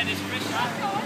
Wenn ich mich